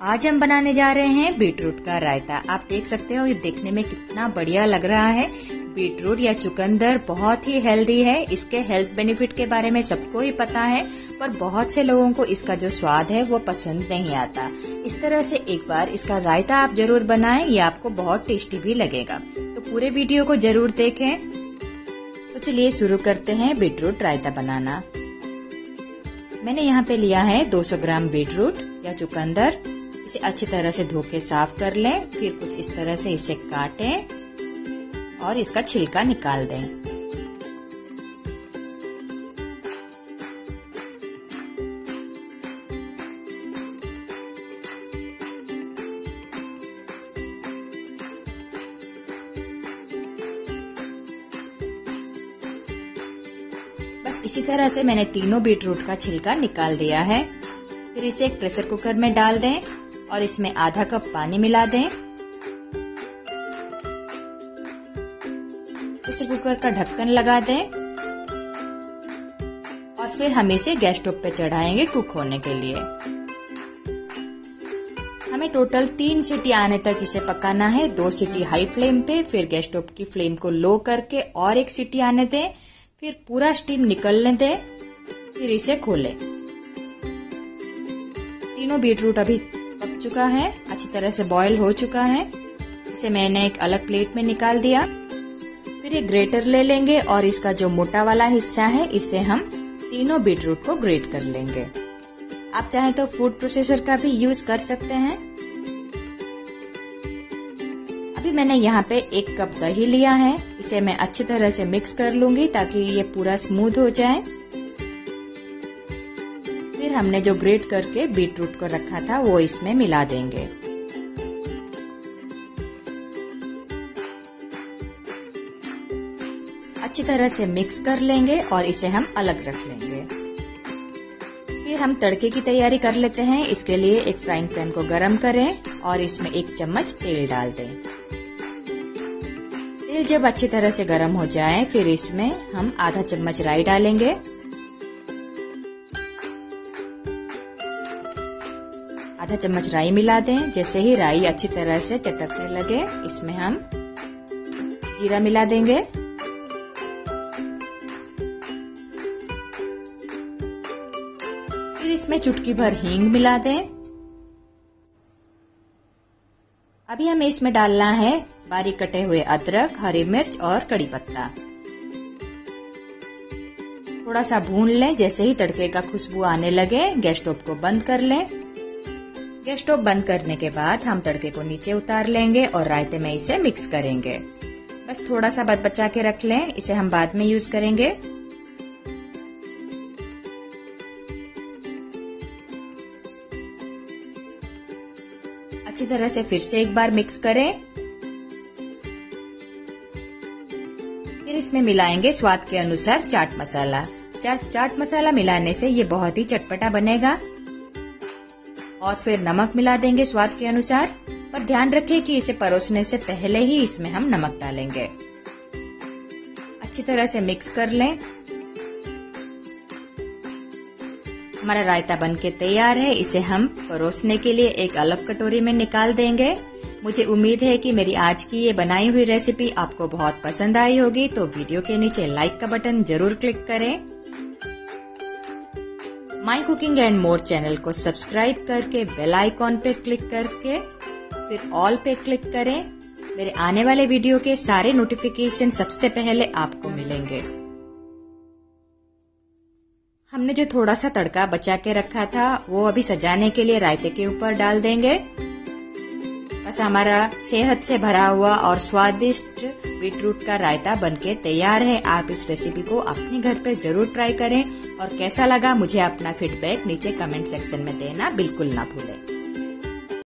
आज हम बनाने जा रहे हैं बीटरूट का रायता। आप देख सकते हो, ये देखने में कितना बढ़िया लग रहा है। बीटरूट या चुकंदर बहुत ही हेल्दी है। इसके हेल्थ बेनिफिट के बारे में सबको ही पता है, पर बहुत से लोगों को इसका जो स्वाद है, वो पसंद नहीं आता। इस तरह से एक बार इसका रायता आप ज़रूर बनाएँ, ये आपको बहुत टेस्टी भी लगेगा। तो पूरे वीडियो को ज़रूर देखें। तो चलिए शुरू करते हैं बीटरूट रायता बनाना। मैंने यहाँ पे लिया है 200 ग्राम बीटरूट या चुकंदर। इसे अच्छी तरह से धो के साफ़ कर लें, फिर कुछ इस तरह से इसे काटें और इसका छिलका निकाल दें। बस इसी तरह से मैंने तीनों बीटरूट का छिलका निकाल दिया है। फिर इसे एक प्रेशर कुकर में डाल दें। और इसमें आधा कप पानी मिला दें। प्रेशर कुकर का ढक्कन लगा दें। और फिर हम इसे गैस स्टोव पे चढ़ाएँगे कुक होने के लिए। हमें टोटल तीन सीटी आने तक इसे पकाना है। दो सीटी हाई फ्लेम पे, फिर गैस स्टोव की फ्लेम को लो करके और एक सीटी आने दें। फिर पूरा स्टीम निकलने दें, फिर इसे खोलें। तीनों बीटरूट अभी पक चुका है, अच्छी तरह से बॉईल हो चुका है। इसे मैंने एक अलग प्लेट में निकाल दिया। फिर एक ग्रेटर ले लेंगे और इसका जो मोटा वाला हिस्सा है, इसे हम तीनों बीटरूट को ग्रेट कर लेंगे। आप चाहें तो फ़ूड प्रोसेसर का भी यूज़ कर सकते हैं। अभी मैंने यहाँ पे एक कप दही लिया है। इसे मैं अच्छी तरह से मिक्स कर लूँगी ताकि ये पूरा स्मूथ हो जाए। हमने जो ग्रेट करके बीट रूट को रखा था, वो इसमें मिला देंगे। अच्छी तरह से मिक्स कर लेंगे और इसे हम अलग रख लेंगे। फिर हम तड़के की तैयारी कर लेते हैं। इसके लिए एक फ्राइंग पैन को गरम करें और इसमें एक चम्मच तेल डाल दें। तेल जब अच्छी तरह से गरम हो जाए, फिर इसमें हम आधा चम्मच राई डालेंगे। आधा चम्मच राई मिला दें। जैसे ही राई अच्छी तरह से चटकने लगे, इसमें हम जीरा मिला देंगे। फिर इसमें चुटकी भर हींग मिला दें। अभी हमें इसमें डालना है बारीक कटे हुए अदरक, हरी मिर्च और कड़ी पत्ता। थोड़ा सा भून लें, जैसे ही तड़के का खुशबू आने लगे, गैस स्टोव को बंद कर लें। गैस स्टोव बंद करने के बाद हम तड़के को नीचे उतार लेंगे और रायते में इसे मिक्स करेंगे। बस थोड़ा सा बच बचा के रख लें, इसे हम बाद में यूज़ करेंगे। अच्छी तरह से फिर से एक बार मिक्स करें। फिर इसमें मिलाएँगे स्वाद के अनुसार चाट मसाला। चाट चाट मसाला मिलाने से ये बहुत ही चटपटा बनेगा। और फिर नमक मिला देंगे स्वाद के अनुसार। पर ध्यान रखें कि इसे परोसने से पहले ही इसमें हम नमक डालेंगे। अच्छी तरह से मिक्स कर लें। हमारा रायता बनके तैयार है। इसे हम परोसने के लिए एक अलग कटोरी में निकाल देंगे। मुझे उम्मीद है कि मेरी आज की ये बनाई हुई रेसिपी आपको बहुत पसंद आई होगी। तो वीडियो के नीचे लाइक का बटन ज़रूर क्लिक करें। My cooking and more channel को सब्सक्राइब करके बेल आइकॉन पे क्लिक करके फिर ऑल पे क्लिक करें। मेरे आने वाले वीडियो के सारे नोटिफिकेशन सबसे पहले आपको मिलेंगे। हमने जो थोड़ा सा तड़का बचा के रखा था, वो अभी सजाने के लिए रायते के ऊपर डाल देंगे। बस हमारा सेहत से भरा हुआ और स्वादिष्ट बीटरूट का रायता बनके तैयार है। आप इस रेसिपी को अपने घर पर ज़रूर ट्राई करें। और कैसा लगा मुझे अपना फीडबैक नीचे कमेंट सेक्शन में देना बिल्कुल ना भूलें।